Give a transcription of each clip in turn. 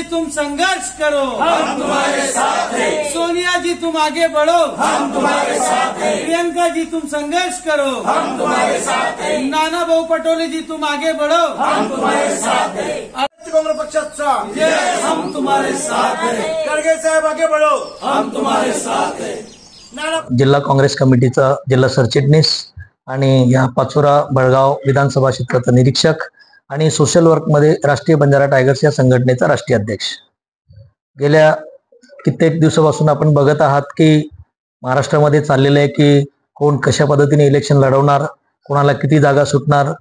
जी तुम संघर्ष करो हम तुम्हारे साथ हैं। सोनिया जी तुम आगे बढ़ो हम तुम्हारे साथ हैं। प्रियंका जी तुम संघर्ष करो हम तुम्हारे साथ हैं। नाना भाऊ पटोले जी तुम आगे बढ़ो। हम तुम्हारे साथ हैं। काँग्रेस पक्षाचा हम तुम्हारे साथ हैं। खडगे साहेब आगे बढ़ो। हम तुम्हारे साथ हैं। जिल्हा काँग्रेस कमिटीचा जिल्हा सरचिटणीस आणि या पाचोरा बळगाव विधानसभा क्षेत्राचा निरीक्षक आणि सोशल वर्कमध्ये राष्ट्रीय बंजारा टायगर्स या संघटनेचा राष्ट्रीय अध्यक्ष. गेल्या कित्येक दिवसापासून आपण बघत आहात की महाराष्ट्रामध्ये चाललेलं आहे की कोण कशा पद्धतीने इलेक्शन लढवणार कोणाला किती जागा सुटणार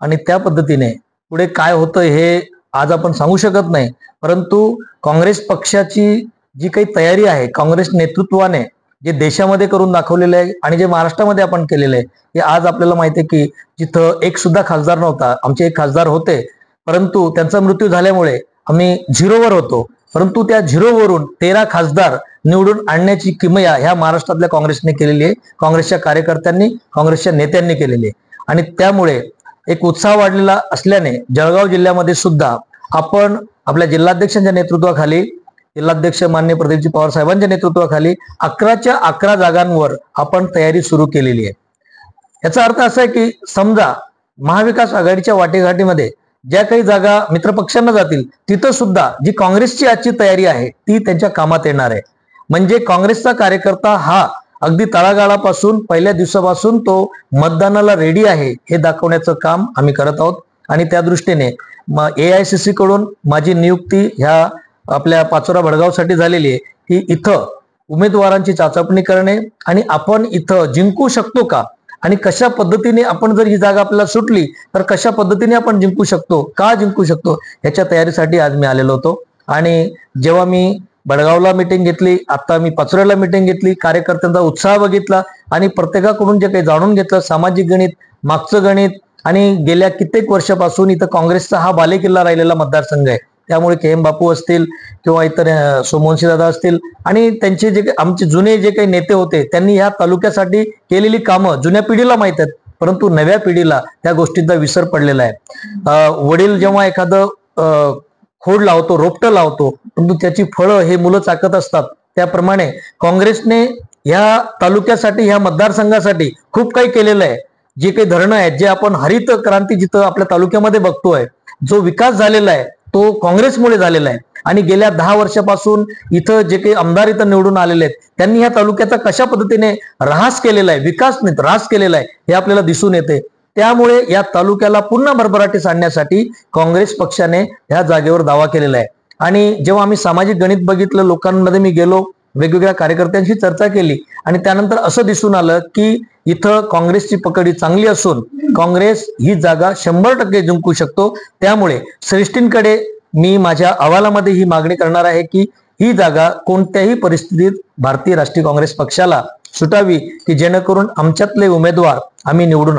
आणि त्या पद्धतीने पुढे काय होतं हे आज आपण सांगू शकत नाही. परंतु काँग्रेस पक्षाची जी काही तयारी आहे काँग्रेस नेतृत्वाने जे देशामध्ये करून दाखवलेलं आहे आणि जे महाराष्ट्रामध्ये आपण केलेलं आहे हे आज आपल्याला माहिती आहे की जिथं एक सुद्धा खासदार नव्हता आमचे एक खासदार होते परंतु त्यांचा मृत्यू झाल्यामुळे आम्ही झिरोवर होतो. परंतु त्या झिरोवरून तेरा खासदार निवडून आणण्याची किमया ह्या महाराष्ट्रातल्या काँग्रेसने केलेली आहे. काँग्रेसच्या कार्यकर्त्यांनी काँग्रेसच्या नेत्यांनी केलेली आहे. आणि त्यामुळे एक उत्साह वाढलेला असल्याने जळगाव जिल्ह्यामध्ये सुद्धा आपण आपल्या जिल्हाध्यक्षांच्या नेतृत्वाखाली जिल्हाध्यक्ष मान्य प्रदीपजी पवार साहेबांच्या नेतृत्वाखाली अकराच्या अकरा जागांवर आपण तयारी सुरू केलेली आहे. याचा अर्थ असा आहे की समजा महाविकास आघाडीच्या वाटेघाटीमध्ये ज्या काही जागा मित्रपक्षांना जातील तिथं सुद्धा जी काँग्रेसची आजची तयारी आहे ती त्यांच्या कामात येणार आहे. म्हणजे काँग्रेसचा कार्यकर्ता हा अगदी तळागाळापासून पहिल्या दिवसापासून तो मतदानाला रेडी आहे हे दाखवण्याचं काम आम्ही करत आहोत. आणि त्या दृष्टीने ए आय सी सी कडून माझी नियुक्ती ह्या आपल्या पाचोरा भडगावसाठी झालेली आहे की इथं उमेदवारांची चाचपणी करणे आणि आपण इथं जिंकू शकतो का? आणि कशा पद्धतीने आपण जर ही जागा आपल्याला सुटली तर कशा पद्धतीने आपण जिंकू शकतो का जिंकू शकतो याच्या तयारीसाठी आज मी आलेलो होतो. आणि जेव्हा मी बडगावला मिटिंग घेतली आता मी पाचोऱ्याला मिटिंग घेतली कार्यकर्त्यांचा उत्साह बघितला आणि प्रत्येकाकडून जे काही जाणून घेतलं सामाजिक गणित मागचं गणित आणि गेल्या कित्येक वर्षापासून इथं काँग्रेसचा हा बालेकिल्ला राहिलेला मतदारसंघ आहे. त्यामुळे के एम बापू असतील किंवा इतर अं, सोमवंशी दादा असतील आणि त्यांचे जे काही- आमचे जुने जे काही नेते होते त्यांनी ह्या तालुक्यासाठी केलेली कामं जुन्या पिढीला माहीत आहेत परंतु नव्या पिढीला त्या गोष्टींचा विसर पडलेला आहे. वडील जेव्हा एखादं खोड लावतो रोपटं लावतो परंतु त्याची फळं हे मुलं चाकत असतात. त्याप्रमाणे काँग्रेसने ह्या तालुक्यासाठी ह्या मतदारसंघासाठी खूप काही केलेलं आहे. जे काही धरणं आहेत जे आपण हरित क्रांती जिथं आपल्या तालुक्यामध्ये बघतोय जो विकास झालेला आहे तो काँग्रेसमुळे झालेला आहे. आणि गेल्या दहा वर्षापासून इथं जे काही आमदार इथं निवडून आलेले आहेत त्यांनी ह्या तालुक्याचा कशा पद्धतीने ऱ्हास केलेला आहे विकास नाही ऱ्हास केलेला आहे हे आपल्याला दिसून येते. त्यामुळे या तालुक्याला पुन्हा भरभराटीस आणण्यासाठी काँग्रेस पक्षाने ह्या जागेवर दावा केलेला आहे. आणि जेव्हा आम्ही सामाजिक गणित बघितलं लोकांमध्ये मी गेलो वेगवेगळ्या कार्यकर्त्यांशी चर्चा केली आणि त्यानंतर असं दिसून आलं की इथं काँग्रेसची पकडी चांगली असून काँग्रेस ही जागा शंभर टक्के जिंकू शकतो. त्यामुळे श्रेष्ठींकडे मी माझ्या अहवालामध्ये ही मागणी करणार आहे की ही जागा कोणत्याही परिस्थितीत भारतीय राष्ट्रीय काँग्रेस पक्षाला सुटावी की जेणेकरून आमच्यातले उमेदवार आम्ही निवडून आणू.